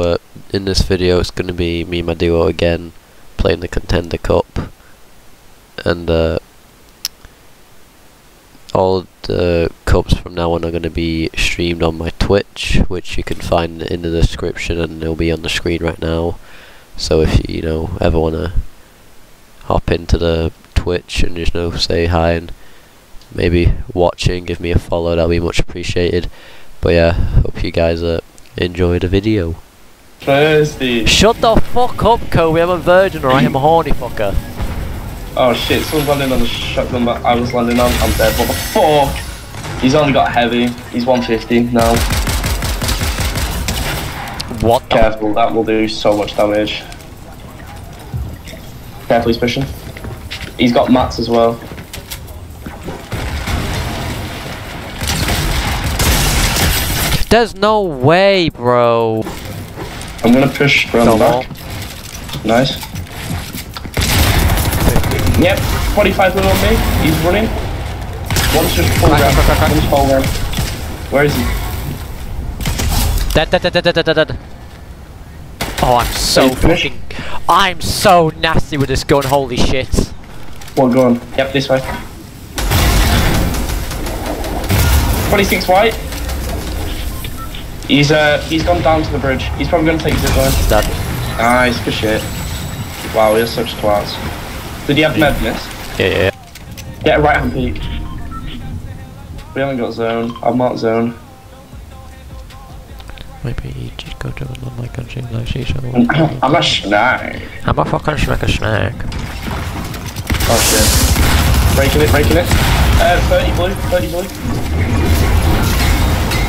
uh, in this video it's going to be me and my duo again playing the Contender Cup. And uh, all the cups from now on are going to be streamed on my Twitch which you can find in the description and it'll be on the screen right now. So if you, you know ever want to hop into the Twitch and just you know say hi and maybe watching give me a follow that'll be much appreciated. But yeah hope you guys uh, enjoy the video Thursday. Shut the fuck up, Kobe. We have a virgin or I am a horny fucker. Oh shit, someone's landing on the shotgun that I was landing on. I'm dead. What the fuck? He's only got heavy. He's 150 now. What the Careful, that will do so much damage. Careful, he's pushing. He's got mats as well. There's no way, bro. I'm gonna push around the back. Nice. Yep, 45 blue on me. He's running. One's just full crack. One's full round. Where is he? Dead, dead, dead, dead, dead, dead, dead. Oh, I'm so fucking. I'm so nasty with this gun. Holy shit. One going. Yep, this way. 26 white. He's uh he's gone down to the bridge. He's probably gonna take zip line. Dead. Nice, good shit. Wow, we're such class. Did he have med mist? Yeah, yeah, yeah. Get a right hand peek. We haven't got zone. I've marked zone. Maybe he just go to another country like she I'm a snack. I'm a fucking schmack a snack. Oh shit. Breaking it, breaking it. Uh, 30 blue, 30 blue.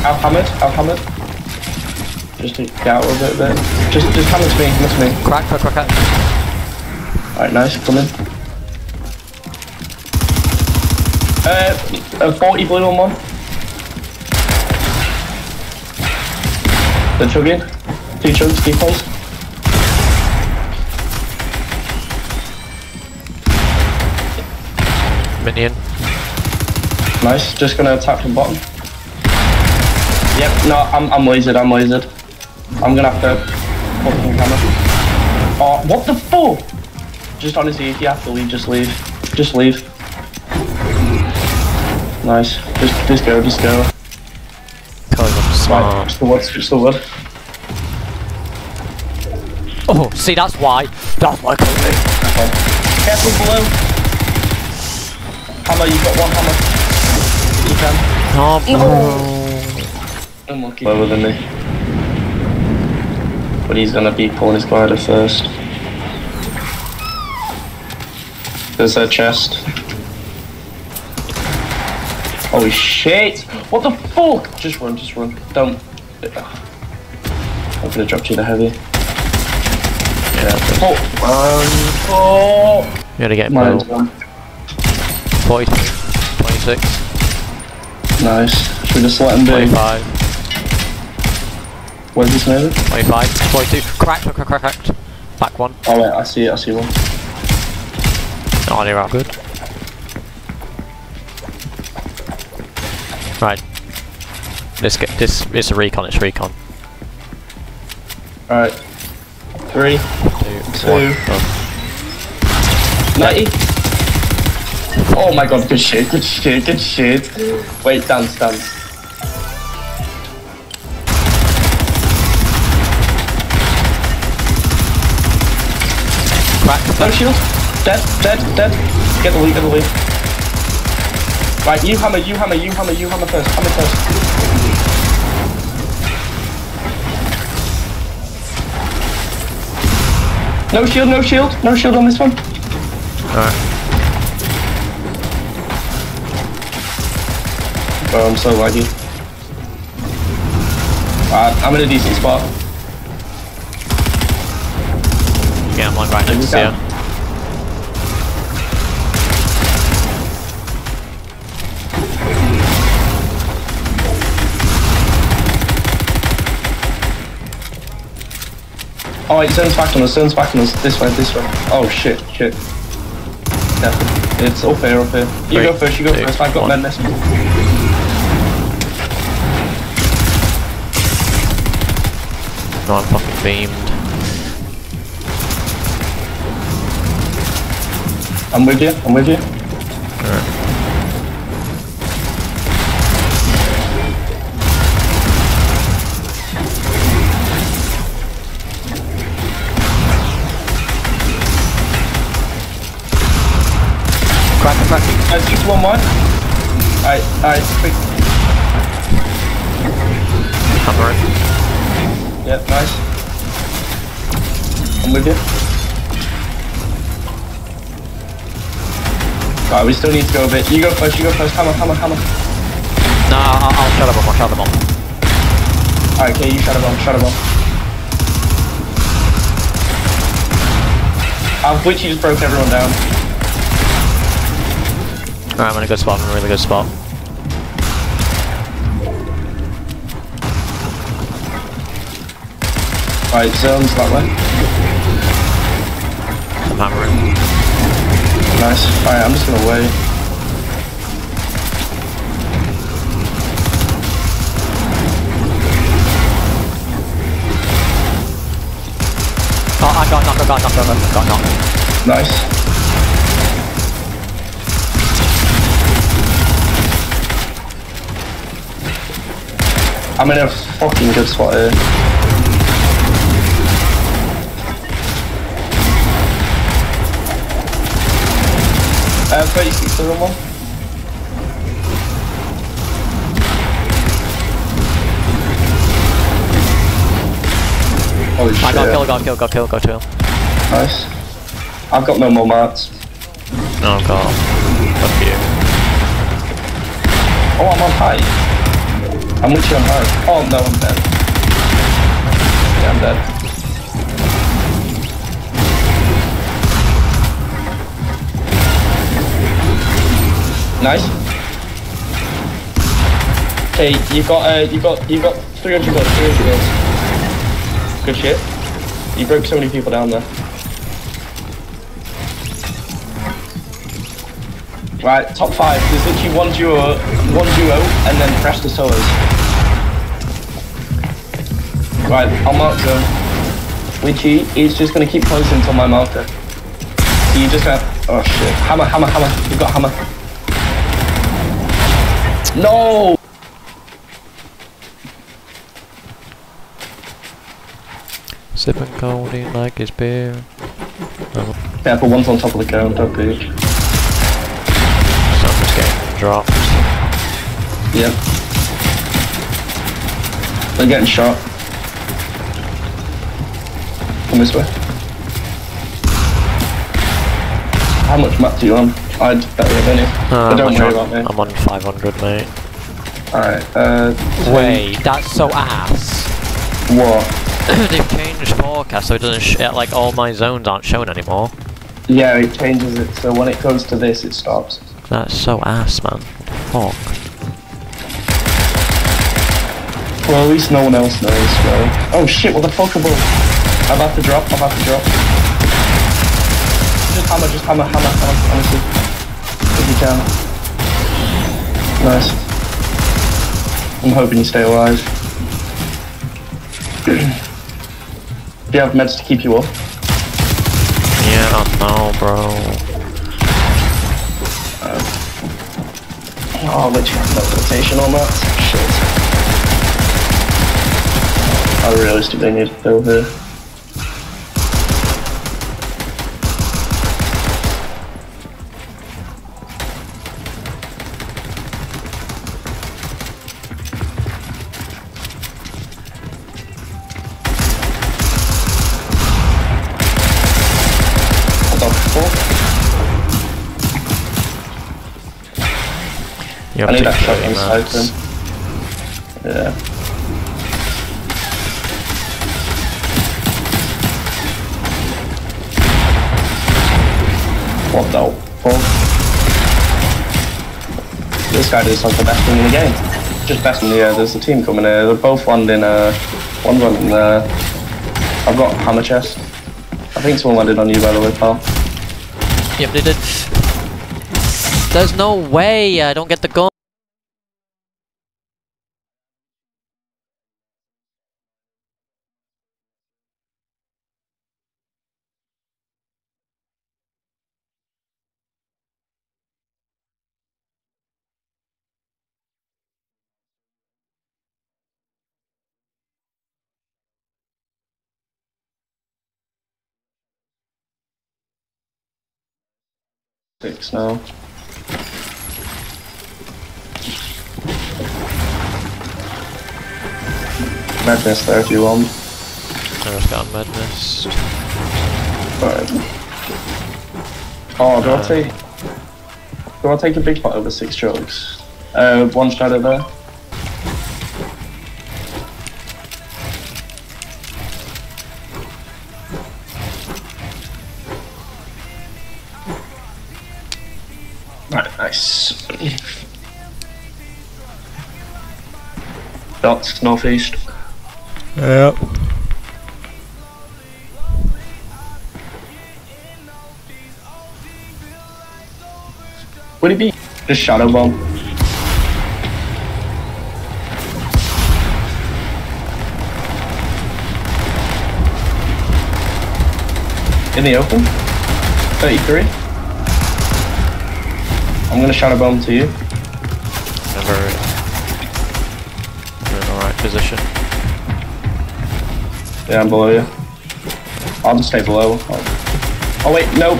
I've hammered, I've hammered. Just to get out a bit there. Just, just hammer to me, hammer to me. Crack, crack, crack, crack. Alright, nice, come in. Uh, a 40 blue on one. They're chugging. Two chugs, defaults. Minion. Nice, just gonna attack from bottom. Yep, no, I'm, I'm lasered, I'm lasered. I'm gonna have to fucking hammer. Oh, what the fuck? Just honestly, if you have to leave, just leave. Just leave. Nice. Just, just go, just go. Cause I'm Right, smart. just the wood, just the wood. Oh, see, that's why. That's why, Okay. Careful below. Hammer, you've got one hammer. You can. Oh, bro. Unlucky. Lower than me. But he's gonna be pulling his glider first. There's a chest. Holy shit! What the fuck? Just run, just run. Don't. I'm gonna drop you the heavy. Yeah. Oh, um, oh. You gotta get Mine's bro. one. 40, 26, Nice. Should we just let him be? 25, Where's this moving? 25, 22. Crack, crack, crack, crack, cracked. Back one. Oh wait, I see it, I see one. Oh, they're all good. Right. This get this it's a recon, it's recon. Alright. Three. Two, Two. one, done. 90. Oh my god, good shit, good shit, good shit. Wait, dance, dance. No shield. Dead, dead, dead. Get the lead, get the lead. Right, you hammer, you hammer, you hammer, you hammer first. Hammer first. No shield, no shield, no shield on this one. Alright. Oh, I'm so laggy. Alright, I'm in a decent spot. Yeah, I'm like right next to you. Oh, it turns back on us, turns back on us. This way, this way. Oh shit, shit. Careful. It's up here, up here. You Three, go first, you go two, first. I've got one. men this. No, I'm fucking beamed. I'm with you. I'm with you. Uh, just one more. Alright, alright, quick. Hammer it. Yeah, nice. I'm with you. Right, we still need to go a bit. You go first, you go first. Come on, come on, No, I'll, I'll shut them, I'll shut them off. Alright, okay, you shut a bomb, shut a bomb. I've literally just broke everyone down. Alright, I'm in a good spot, I'm in a really good spot. Right, zones that way. I'm hammering. Nice. Alright, I'm just gonna wait. Oh, I got knocked, I got knocked, I got knocked, I got knocked. Nice. I'm in a fucking good spot here. Uh, 36 to one. Holy shit. I got kill, got kill, got kill, got kill. Nice. I've got no more mats. Oh god. Fuck you. Oh, I'm on high. I'm literally on high. Oh no, I'm dead. Yeah, I'm dead. Nice. Okay, you got uh, you got you got 300 goals, 300 goals. Good shit. You broke so many people down there. Right, top five. There's literally one duo, one duo, and then the solos. Right, I'll mark zone. Witchy is just gonna keep closing until my marker. So you just have, oh shit. Hammer, hammer, hammer. You've got hammer. No! Sipping codeine like his beer. Oh, Yeah, but one's on top of the cone, don't be. so I'm getting dropped. Yep. They're getting shot. Come this way. How much map do you on? I barely have any. Uh, but don't I'm worry on- about me. I'm on 500, mate. Alright, uh... Wait, that's so ass. What? They've changed forecast so it doesn't sh- like all my zones aren't shown anymore. Yeah, it changes it, so when it goes to this, it stops. That's so ass, man. Fuck. Well, at least no one else knows, bro. Oh shit, what the fuck above? I'm about to drop, I'm about to drop. Just hammer, just hammer, hammer, hammer, honestly. If you can. Nice. I'm hoping you stay alive. Do you have meds to keep you up? Yeah, I know, bro. Uh, oh, I'll let you have no rotation on that. Shit. I realistically need to go I have need to that shot kill inside mats. them. Yeah. What the fuck? This guy is like the best thing in the game. Just best in the uh, there's a team coming here. They're both landing uh one running there. I've got hammer chest. I think someone landed on you by the way, pal. Yep, they did. There's no way I don't get the gun. Six now. Madness there if you want. I've got madness. Right. Oh, do I Uh. take? Do I take a big pot over six jugs? Uh, one shadow there. Northeast. Yep. Would it be just shadow bomb? In the open? 33? I'm gonna shadow bomb to you. Never. You're in the right position. Yeah, I'm below you. I'll just stay below. Oh, oh wait, no.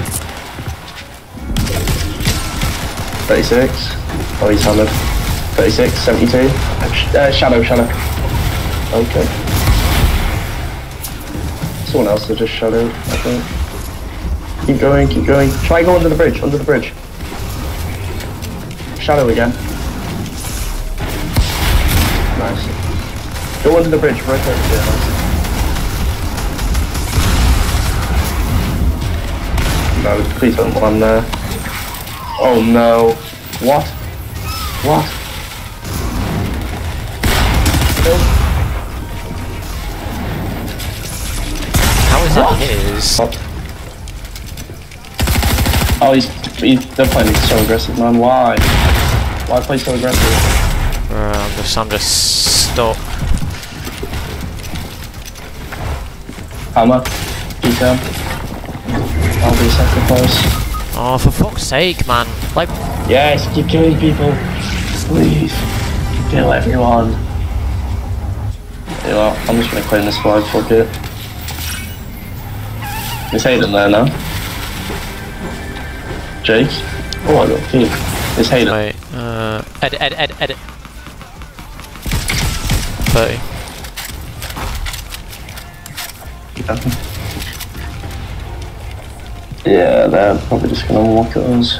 36. Oh, he's hammered. 36, 72. Uh, shadow, shadow. Okay. Someone else will just shadow, I think. Keep going, keep going. Try go under the bridge, under the bridge. Shadow again. Nice. Go under the bridge, right there. Yeah. No, please don't land there. Oh no. What? What? How is that his? What? Oh, he's, he's they're playing so aggressive, man. Why? Why play so aggressive? Uh, I'm just, I'm just stuck. Hammer, down. I'll be sacrifice. Oh, for fuck's sake, man! Like, Yes, keep killing people. Please. Kill everyone. You know what? I'm just gonna claim this flag, fuck it. Is Hayden there now? Jake? Oh, I got Pete. Is Hayden? wait, uh, edit, edit, edit, edit. Thirty. Yeah, they're probably just gonna walk at us.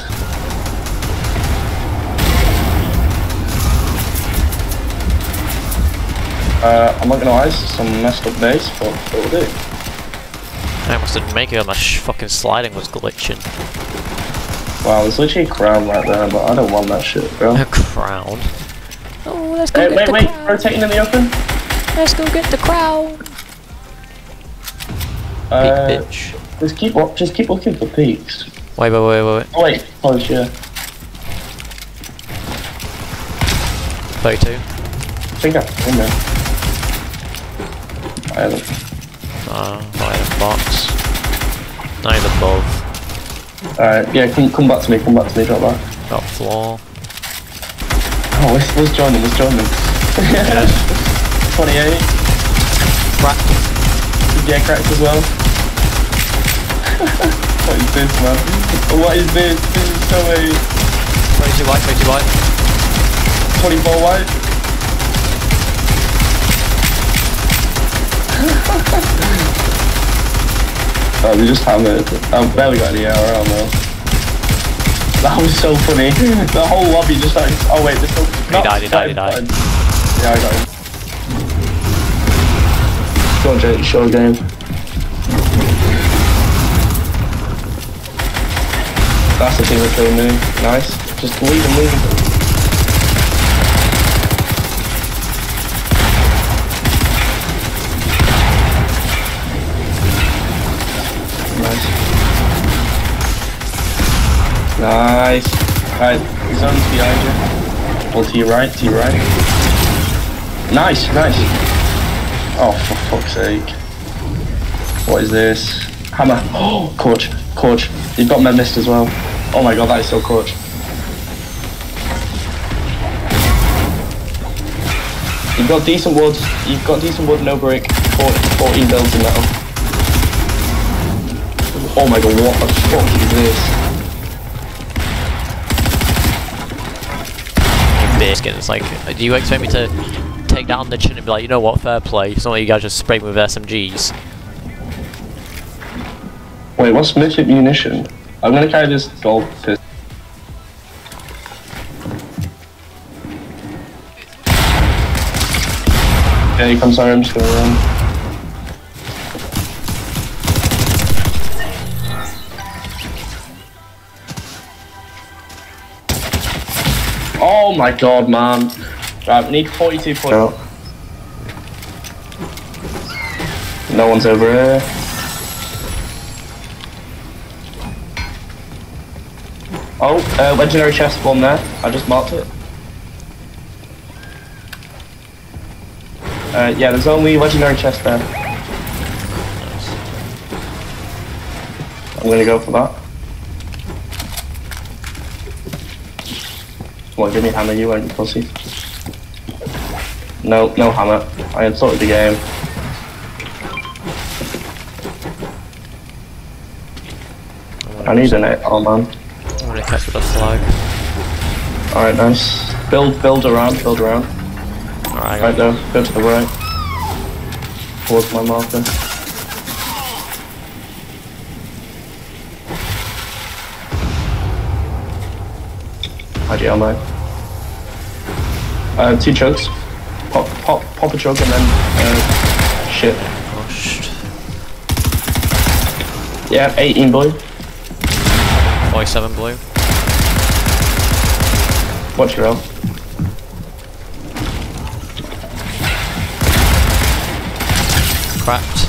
Uh, I'm not gonna lie, this is some messed up base, but it'll do. I must make it, my sh fucking sliding was glitching. Wow, there's literally a crown right there, but I don't want that shit, bro. A crown. Oh, let's go Hey, get wait, the wait, crown. rotating in the open? Let's go get the crown. Uh, bitch. just keep, just keep looking for peaks. Wait, wait, wait, wait, wait. Oh wait, close, yeah. 32. I think I'm in there. I haven't. Uh, not in a box. Not even above. Alright, yeah, come, come back to me, come back to me, drop back. Got floor. Oh, let's, let's join them, let's join them. 28. Crack. Yeah, cracked as well. What is this, man? What is this? This is so a 22 white, 22 white. 24 white. oh, they just hammered. Oh, I've barely got any ARL now. That was so funny. The whole lobby just like, oh wait, this one. He died, he died, he died. Yeah, I got him. Go on, Jake, show game. That's team that killed me. Nice. Just leave him, leave him. Nice. Nice. Right, zone's behind you. Well, to your right, to your right. Nice, nice. Oh, for fuck's sake. What is this? Hammer. Oh, coach, coach. You've got med mist as well. Oh my god, that is so clutch. You've got decent wood, you've got decent wood, no brick, 14 builds in metal. Oh my god, what the fuck is this? Biscuit, it's like, do you expect me to take down the chin and be like, you know what, fair play, some of you guys just spray me with SMGs? Wait, what's mythic munition? I'm gonna carry this gold pistol. Yeah, you come sorry, I'm just gonna run. Oh my god, man. Right, we need 42 points. No. no one's over here. Oh, uh, legendary chest one there. I just marked it. Uh, yeah, there's only legendary chest there. I'm gonna go for that. On, give me hammer, you ain't pussy. No, no hammer. I insulted the game. I need an it. Oh man. Catch with a flag. Alright, nice. Build, build around, build around. Alright. Right there, go to the right. Towards my marker. IGL mate. Uh, two chokes. Pop, pop, pop a choke and then, uh, shit. Pushed. Yeah, 18 blue. 47 blue. Watch your roll. Cracked.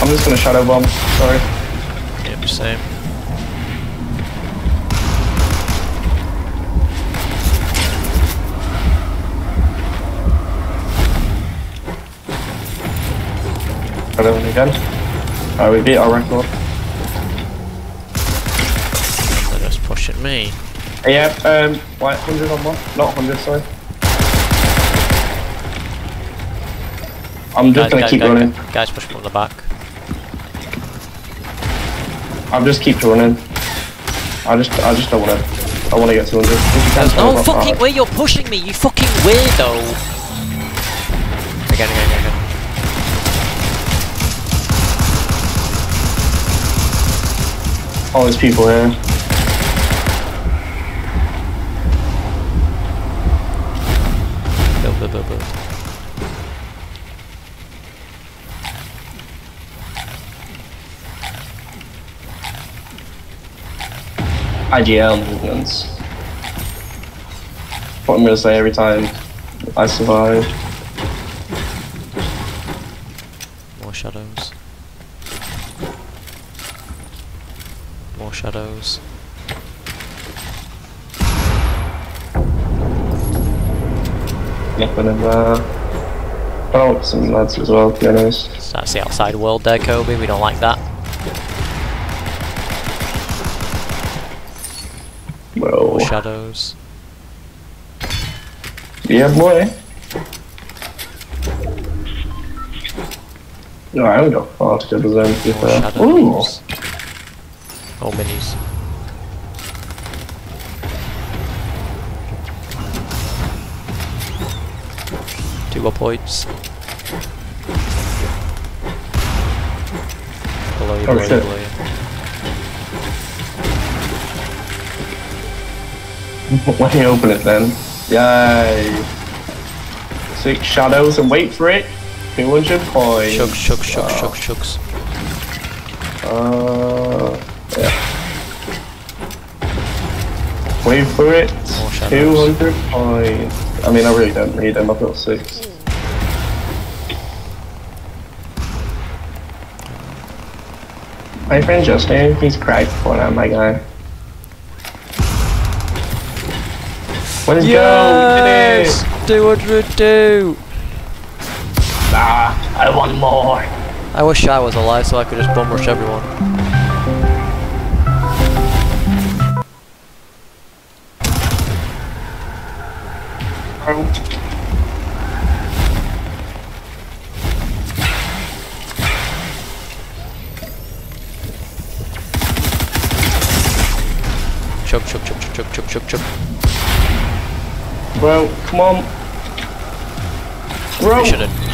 I'm just gonna shadow bomb. Sorry. Yep, same. Again. Alright, we beat our record. They're just pushing me. Yeah, um, like 100 on one? Not 100, sorry. I'm just Guys, gonna guys, keep guys, running. Guys push me on the back. I'll just keep running. I just, I just don't wanna, I wanna get 200. If you There's no fucking way you're pushing me, you fucking weirdo! Again, again, again, All these people here. Build, build, build, build. IGL movements. What I'm gonna say every time I survive. More shadows. More shadows. In there. Oh, some lads as well, to be honest. So that's the outside world there, Kobe. We don't like that. Whoa. More shadows. Yeah, boy. No, I haven't got far to go to them, to be fair. Ooh! Oh, minis. Two points. Below you, Oh, below you, below you. When you open it then. Yay! Six shadows and wait for it. 200 points. Shugs, shugs, shugs, Wow. shugs, shugs. Uh, yeah. Wait for it. 200 points. I mean, I really don't need them. I've got six. My friend Justin, he's cracked for now, my guy. Let's Yes! go! 200 do! Nah, I want more. I wish I was alive so I could just bum rush everyone. Chop, chop, chop, chop, chop, chop, chop, chop. Bro, come on. Bro.